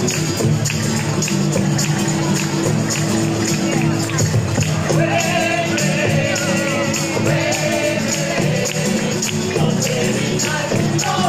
Hey, hey, hey,